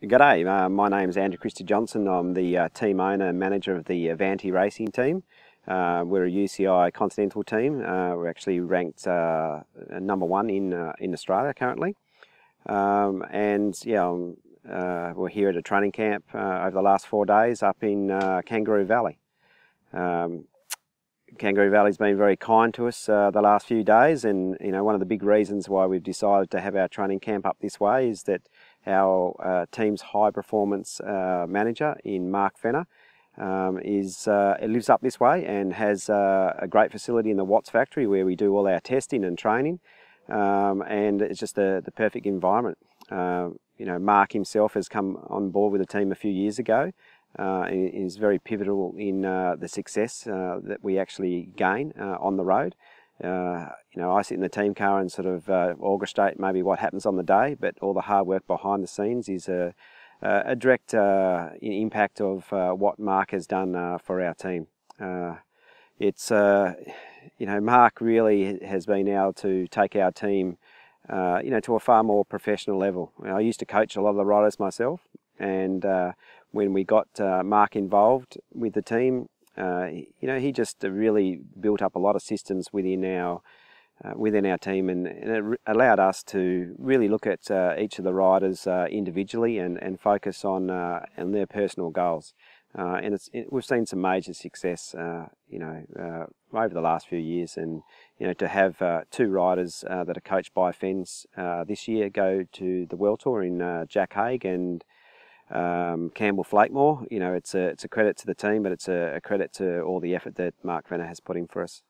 G'day, uh, my name is Andrew Christie Johnston. I'm the uh, team owner and manager of the Avanti Racing team. Uh, we're a UCI Continental team. Uh, we're actually ranked uh, number one in uh, in Australia currently. Um, and yeah, we're here at a training camp over the last four days up in Kangaroo Valley. Um, Kangaroo Valley's been very kind to us the last few days, and you know one of the big reasons why we've decided to have our training camp up this way is that our uh, team's high performance uh, manager in Mark Fenner um, is uh, lives up this way and has uh, a great facility in the Watts factory where we do all our testing and training um, and it's just the, the perfect environment. Uh, you know, Mark himself has come on board with the team a few years ago uh, is very pivotal in the success that we actually gain on the road. Uh, you know, I sit in the team car and sort of uh, orchestrate maybe what happens on the day, but all the hard work behind the scenes is a, a direct uh, impact of uh, what Mark has done uh, for our team. Uh, it's, you know, Mark really has been able to take our team, you know, to a far more professional level. I used to coach a lot of the riders myself, and when we got Mark involved with the team, uh, you know, he just really built up a lot of systems within our uh, within our team, and, and, it allowed us to really look at uh, each of the riders uh, individually and, and focus on uh, on their personal goals. Uh, and it, we've seen some major success, you know, over the last few years, and you know, to have two riders that are coached by Fenz this year go to the World Tour in Jack Haig and um, Campbell Flakemore. You know, it's a it's a credit to the team, but it's a, a credit to all the effort that Mark Fenner has put in for us.